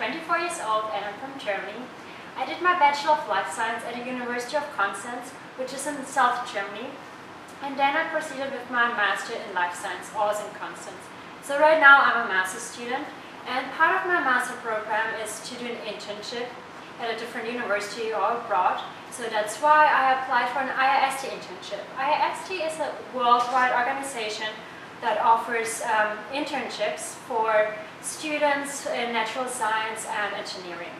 24 years old and I'm from Germany. I did my Bachelor of Life Science at the University of Konstanz, which is in South Germany. And then I proceeded with my Master in Life Science, also in Konstanz. So right now I'm a Master student and part of my Master program is to do an internship at a different university or abroad. So that's why I applied for an IAESTE internship. IAESTE is a worldwide organization that offers um, internships for students in natural science and engineering.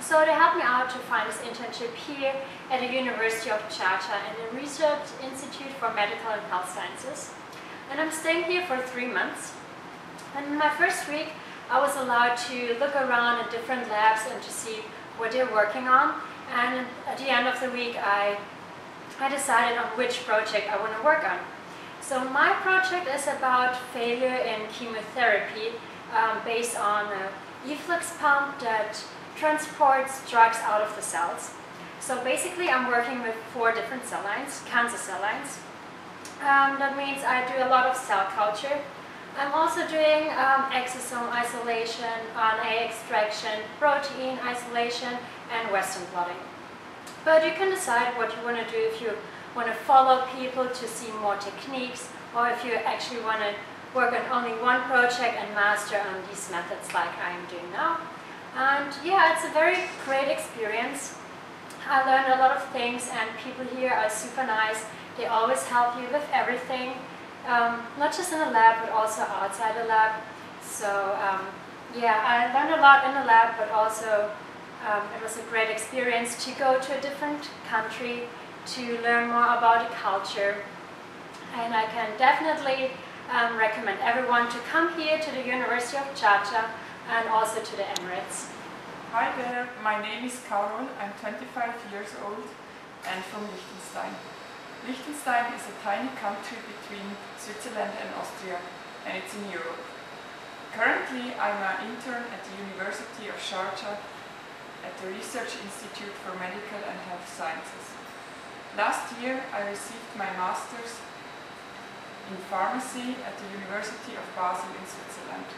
So they helped me out to find this internship here at the University of Sharjah in the Research Institute for Medical and Health Sciences. And I'm staying here for three months. And in my first week, I was allowed to look around in different labs and to see what they're working on. And at the end of the week, I, I decided on which project I want to work on. So my project is about failure in chemotherapy um, based on a efflux pump that transports drugs out of the cells. So basically I'm working with four different cell lines, cancer cell lines. Um, that means I do a lot of cell culture. I'm also doing um, exosome isolation, RNA extraction, protein isolation, and Western blotting. But you can decide what you want to do if you want to follow people to see more techniques, or if you actually want to work on only one project and master on these methods like I am doing now. And yeah, it's a very great experience. I learned a lot of things and people here are super nice. They always help you with everything, um, not just in the lab, but also outside the lab. So um, yeah, I learned a lot in the lab, but also um, it was a great experience to go to a different country to learn more about the culture. And I can definitely um, recommend everyone to come here to the University of Sharjah and also to the Emirates. Hi there, my name is Carol, I'm 25 years old and from Liechtenstein. Liechtenstein is a tiny country between Switzerland and Austria and it's in Europe. Currently I'm an intern at the University of Sharjah at the Research Institute for Medical and Health Sciences. Last year I received my master's in pharmacy at the University of Basel in Switzerland.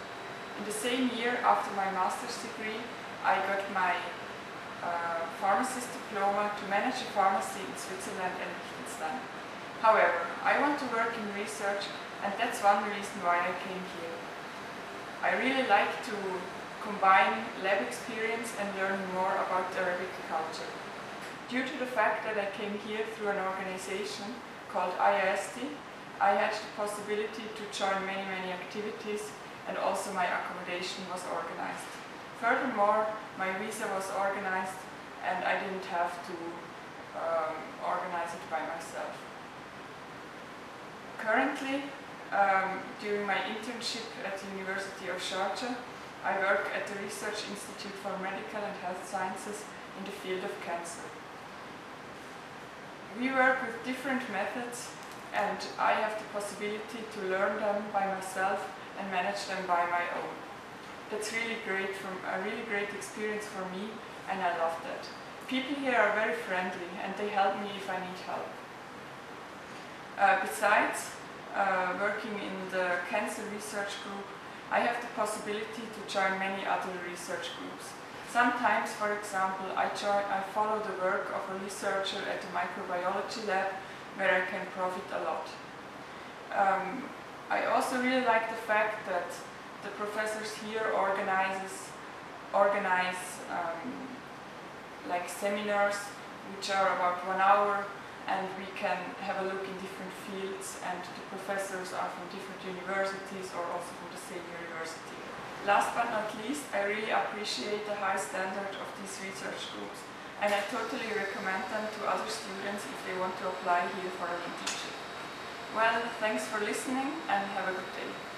In the same year after my master's degree I got my uh, pharmacist diploma to manage a pharmacy in Switzerland and Liechtenstein. However, I want to work in research and that's one reason why I came here. I really like to combine lab experience and learn more about Arabic culture. Due to the fact that I came here through an organization called IAESTE, I had the possibility to join many, many activities and also my accommodation was organized. Furthermore, my visa was organized and I didn't have to um, organize it by myself. Currently, um, during my internship at the University of Sharjah, I work at the Research Institute for Medical and Health Sciences in the field of cancer. We work with different methods and I have the possibility to learn them by myself and manage them by my own. That's really great, from a really great experience for me and I love that. People here are very friendly and they help me if I need help. Uh, besides uh, working in the cancer research group, I have the possibility to join many other research groups. Sometimes, for example, I, join, I follow the work of a researcher at the microbiology lab where I can profit a lot. Um, I also really like the fact that the professors here organizes, organize um, like seminars which are about one hour and we can have a look in different fields and the professors are from different universities or also from the same university. Last but not least, I really appreciate the high standard of these research groups and I totally recommend them to other students if they want to apply here for an internship. Well, thanks for listening and have a good day.